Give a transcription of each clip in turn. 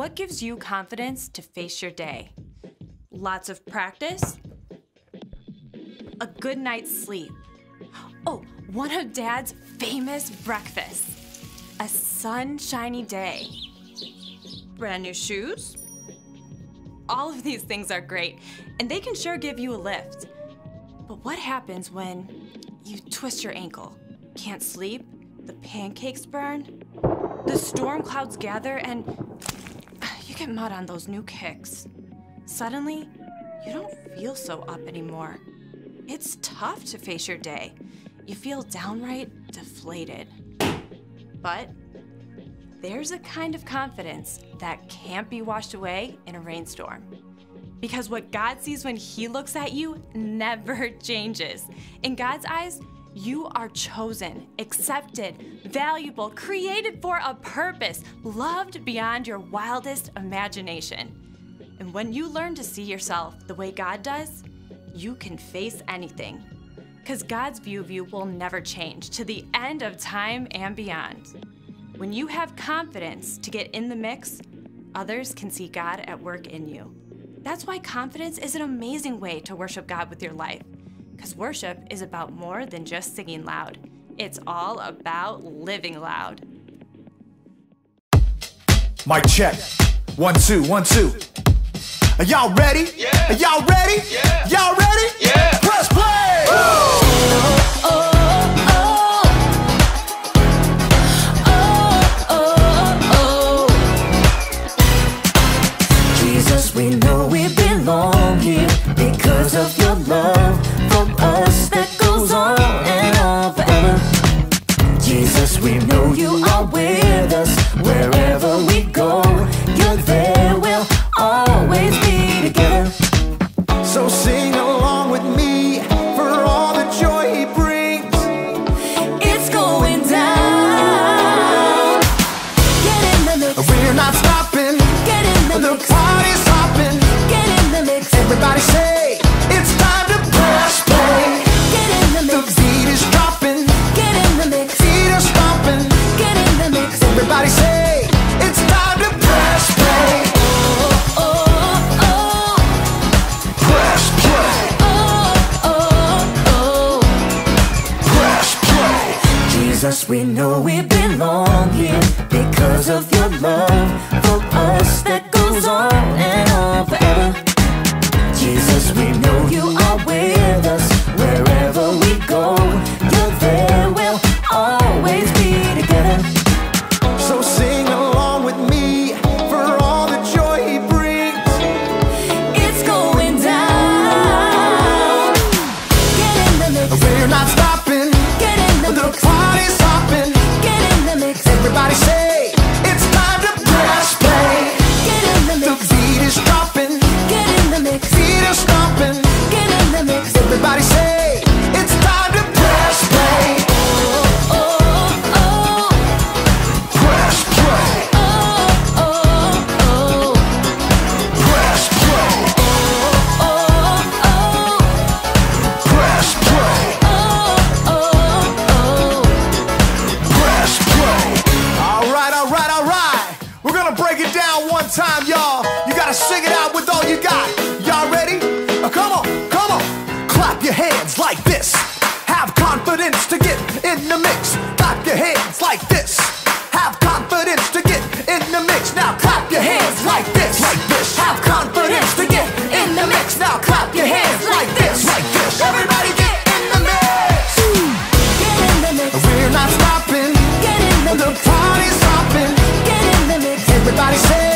What gives you confidence to face your day? Lots of practice? A good night's sleep? Oh, one of Dad's famous breakfasts. A sunshiny day. Brand new shoes? All of these things are great, and they can sure give you a lift. But what happens when you twist your ankle? Can't sleep? The pancakes burn? The storm clouds gather and get mud on those new kicks. Suddenly, you don't feel so up anymore. It's tough to face your day. You feel downright deflated. But there's a kind of confidence that can't be washed away in a rainstorm. Because what God sees when He looks at you never changes. In God's eyes, you are chosen, accepted, valuable, created for a purpose, loved beyond your wildest imagination. And when you learn to see yourself the way God does, you can face anything. Because God's view of you will never change to the end of time and beyond. When you have confidence to get in the mix, others can see God at work in you. That's why confidence is an amazing way to worship God with your life. Because worship is about more than just singing loud, it's all about living loud. Mic check. One, two, one, two. Are y'all ready? Yeah. Are y'all ready? Yeah. Y'all ready? Yeah. Press play! Jesus, We're not stopping. get in the The mix, party's hopping. get in the mix, Everybody say it's time to press play. get in the The beat is dropping. get in the mix, Feet are stomping. get in the mix. Everybody say it's time to press play. Oh, oh, oh. Press play. Oh, oh, oh. Jesus, we know we've here because of your love hands like this. Have confidence to get in the mix. Clap your hands like this. Have confidence to get in the mix. Now clap your hands like this. Like this. Have confidence to get in the mix. Now clap your hands like this. Like this. Everybody get in the mix. get in the mix, We're not stopping. get in the The party's hopping. get in the mix, Everybody say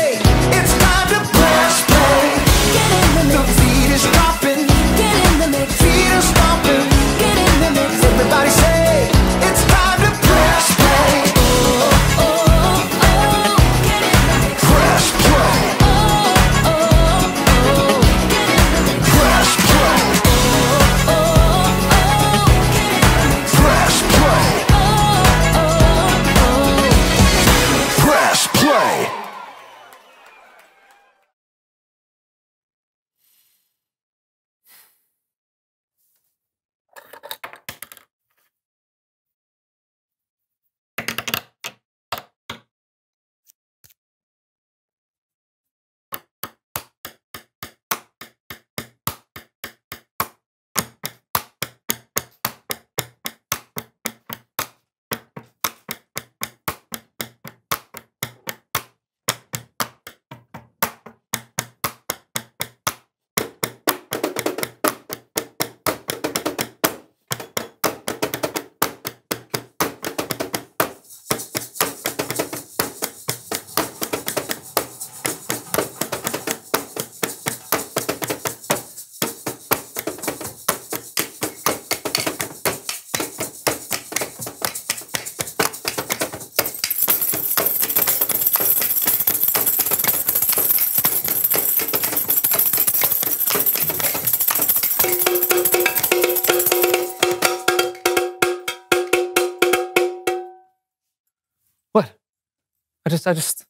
I just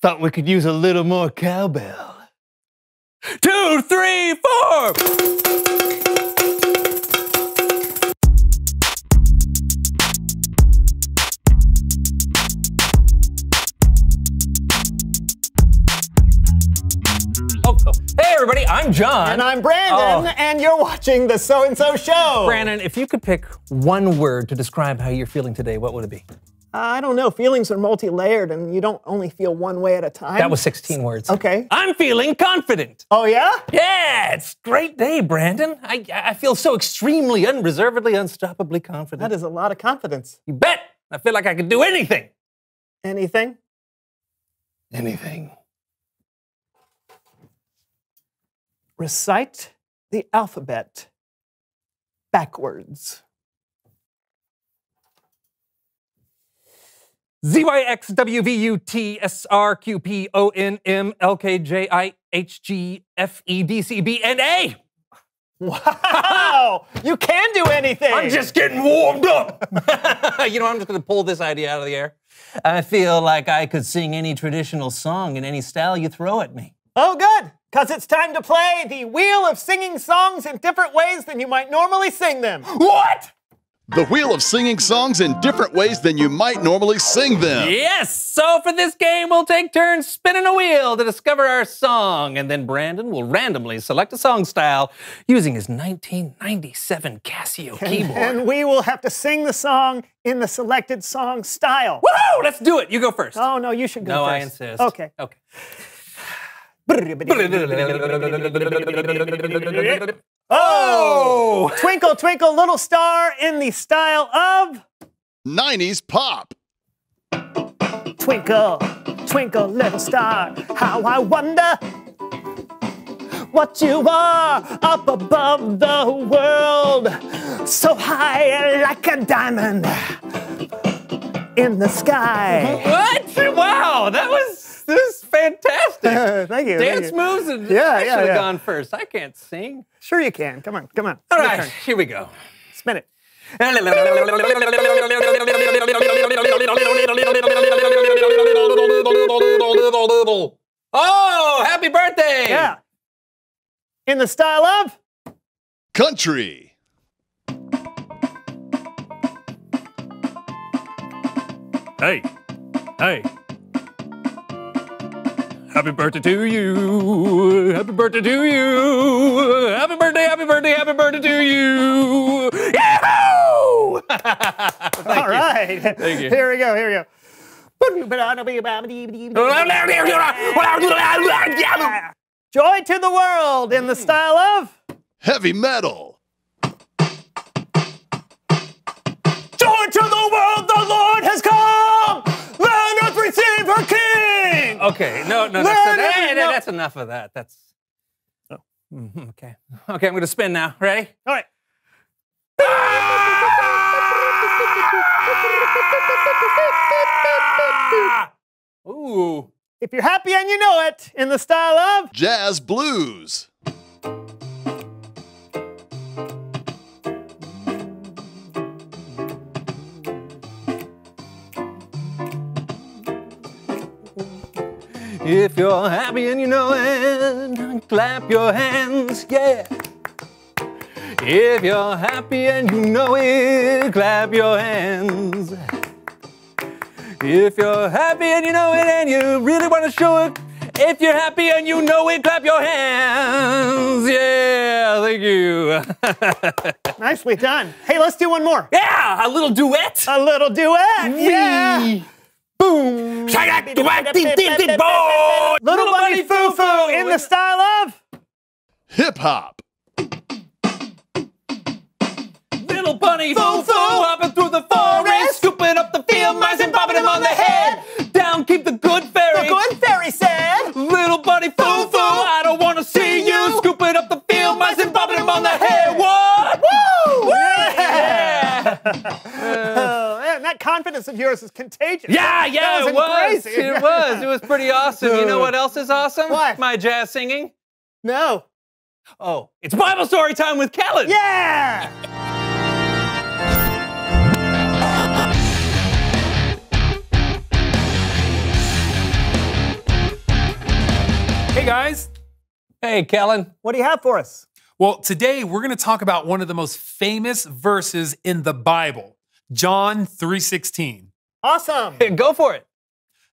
thought we could use a little more cowbell. Two, three, four. Oh, oh. Hey, everybody, I'm John. And I'm Brandon, Oh. and you're watching the So and So Show. Brandon, if you could pick one word to describe how you're feeling today, what would it be? I don't know. Feelings are multi-layered, and you don't only feel one way at a time. That was 16 words. okay. I'm feeling confident. Oh yeah. Yeah, it's a great day, Brandon. I, I feel so extremely, unreservedly, unstoppably confident. That is a lot of confidence. you bet. I feel like I could do anything. Anything? Anything. Recite the alphabet backwards. A. Wow! you can do anything. I'm just getting warmed up. you know, I'm just going to pull this idea out of the air. I feel like I could sing any traditional song in any style you throw at me. Oh, good. Because it's time to play the wheel of singing songs in different ways than you might normally sing them. What? The wheel of singing songs in different ways than you might normally sing them. Yes. So for this game, we'll take turns spinning a wheel to discover our song, and then Brandon will randomly select a song style using his 1997 Casio keyboard. And we will have to sing the song in the selected song style. Woo! Let's do it. You go first. Oh, no, you should go no, first. I insist. Okay. Okay. Oh! oh! Twinkle, twinkle, little star in the style of 90s pop. Twinkle, twinkle, little star, how I wonder what you are up above the world, so high like a diamond in the sky. What? Wow, that was this is fantastic. thank you. thank Dance you. moves and Yeah, I yeah, should have yeah. gone first. I can't sing. Sure, you can. Come on, come on. All Your turn. here we go. Spin it. Oh, happy birthday! Yeah. In the style of Country. Hey, hey. Happy birthday to you. Happy birthday to you. Happy birthday, happy birthday, happy birthday to you. Yahoo! All right. Thank you. Here we go. Here we go. Joy to the world in the hmm. style of Heavy metal. Joy to the world, the Lord has come. Let earth receive her King. Okay, no, no, Let that's, it- that- eh, eh, no. that's enough of that. That's. Mhm, Okay. Okay, I'm going to spin now. Ready? All right. Ah! Ooh. If you're happy and you know it, in the style of Jazz blues. If you're happy and you know it, clap your hands, yeah. If you're happy and you know it, clap your hands. If you're happy and you know it and you really want to show it, if you're happy and you know it, clap your hands. Yeah, thank you. nicely done. Hey, let's do one more. yeah, a little duet. A little duet. Yeah. Boom. Little Little bunny foo foo in the style of Hip hop. Little bunny foo foo madness of yours is contagious. Yeah, yeah, was it was. It was. It was pretty awesome. Dude. You know what else is awesome? What? My jazz singing. No. Oh, it's Bible story time with Kellen. Yeah. hey guys. Hey Kellen. What do you have for us? Well, today we're going to talk about one of the most famous verses in the Bible. John 3:16. Awesome. Go for it.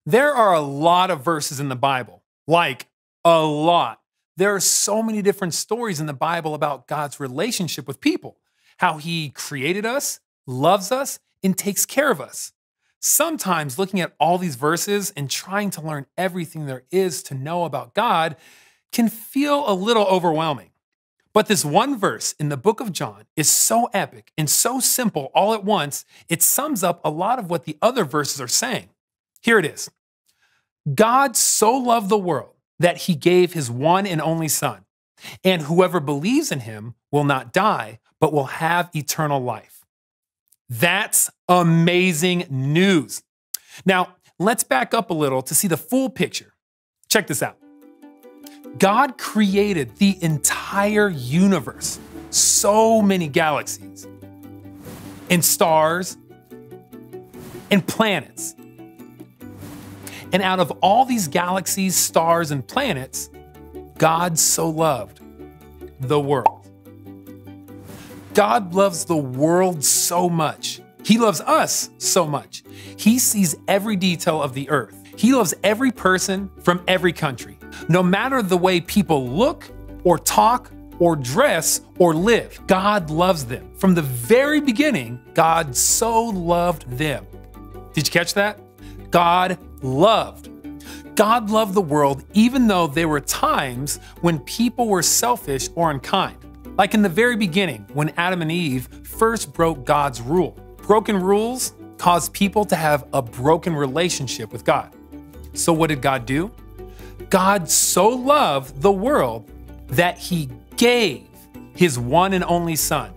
There are a lot of verses in the Bible, like a lot. There are so many different stories in the Bible about God's relationship with people, how he created us, loves us, and takes care of us. Sometimes looking at all these verses and trying to learn everything there is to know about God can feel a little overwhelming. But this one verse in the book of John is so epic and so simple all at once, it sums up a lot of what the other verses are saying. Here it is God so loved the world that he gave his one and only Son, and whoever believes in him will not die, but will have eternal life. That's amazing news. Now, let's back up a little to see the full picture. Check this out. God created the entire universe, so many galaxies, and stars, and planets. And out of all these galaxies, stars, and planets, God so loved the world. God loves the world so much. He loves us so much. He sees every detail of the earth. He loves every person from every country. No matter the way people look or talk or dress or live, God loves them. From the very beginning, God so loved them. Did you catch that? God loved. God loved the world even though there were times when people were selfish or unkind. Like in the very beginning, when Adam and Eve first broke God's rule. Broken rules cause people to have a broken relationship with God. So, what did God do? God so loved the world that he gave his one and only Son.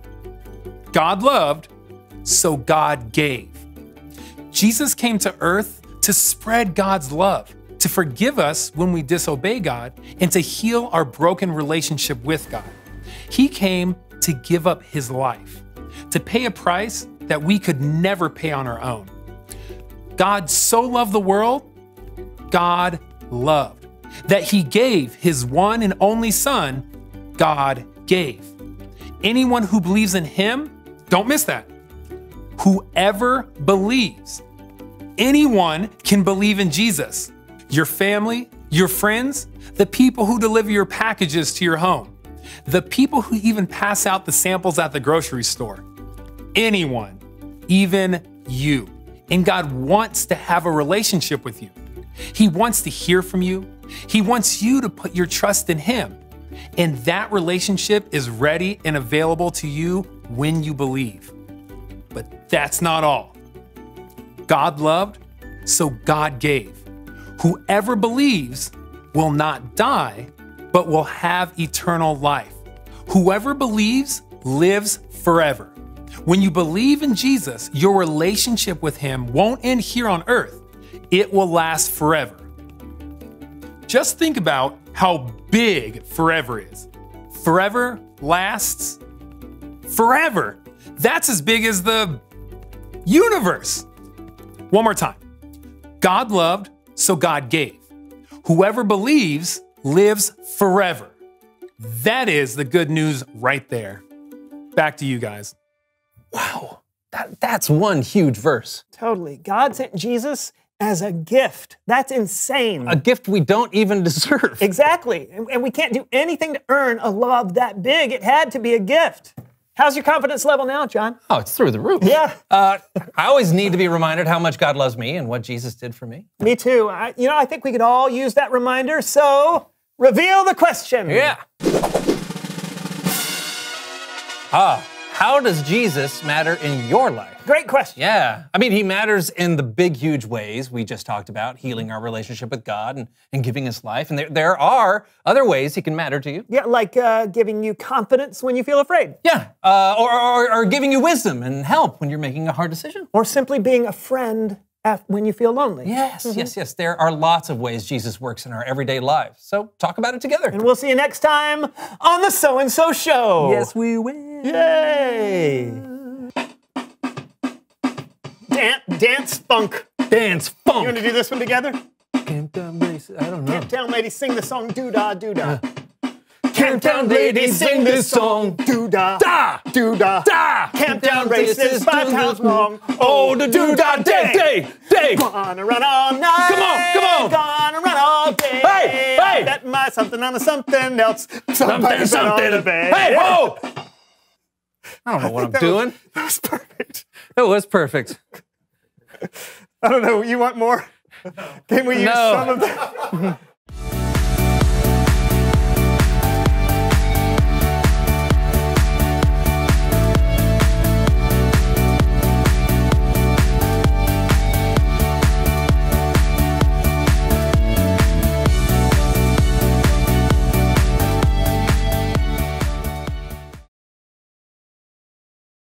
God loved, so God gave. Jesus came to earth to spread God's love, to forgive us when we disobey God, and to heal our broken relationship with God. He came to give up his life, to pay a price that we could never pay on our own. God so loved the world, God loved. That he gave his one and only Son, God gave. Anyone who believes in him, don't miss that. Whoever believes, anyone can believe in Jesus. Your family, your friends, the people who deliver your packages to your home, the people who even pass out the samples at the grocery store. Anyone, even you. And God wants to have a relationship with you. He wants to hear from you. He wants you to put your trust in Him. And that relationship is ready and available to you when you believe. But that's not all. God loved, so God gave. Whoever believes will not die, but will have eternal life. Whoever believes lives forever. When you believe in Jesus, your relationship with Him won't end here on earth, it will last forever. Just think about how big forever is. Forever lasts forever. That's as big as the universe. One more time. God loved, so God gave. Whoever believes lives forever. That is the good news right there. Back to you guys. Wow. That, that's one huge verse. Totally. God sent Jesus as a gift. That's insane. A gift we don't even deserve. exactly. And, and we can't do anything to earn a love that big. It had to be a gift. How's your confidence level now, John? Oh, it's through the roof. Yeah. Uh, I always need to be reminded how much God loves me and what Jesus did for me. Me too. I, you know, I think we could all use that reminder. So, reveal the question. Yeah. Ah, how does Jesus matter in your life? Great question. Yeah. I mean, he matters in the big, huge ways we just talked about, healing our relationship with God and, and giving us life. And there, there are other ways he can matter to you. Yeah, like uh, giving you confidence when you feel afraid, Yeah. Uh, or, or, or giving you wisdom and help when you're making a hard decision. or simply being a friend when you feel lonely. Yes, mm-hmm. yes, yes. There are lots of ways Jesus works in our everyday lives. So talk about it together. And we'll see you next time on the So and So Show. yes, we will. Yay! Dan- dance funk. Dance funk. You want to do this one together? Can Camptown ladies, I don't know. Town ladies sing the song doo da doo uh, Camptown ladies sing this song. Doo da Da! doo da. Da! Camptown races five times long. Oh, oh the doo da day, day, day. Gonna run all night. Come on, come on. Gonna run all day. Hey, hey. Bet my something on a something else. Something, Somebody's been on something. bed. Hey, whoa! I don't know what I'm That was- doing. That was perfect. It was perfect. I don't know. You want more? Can we use No. some of that?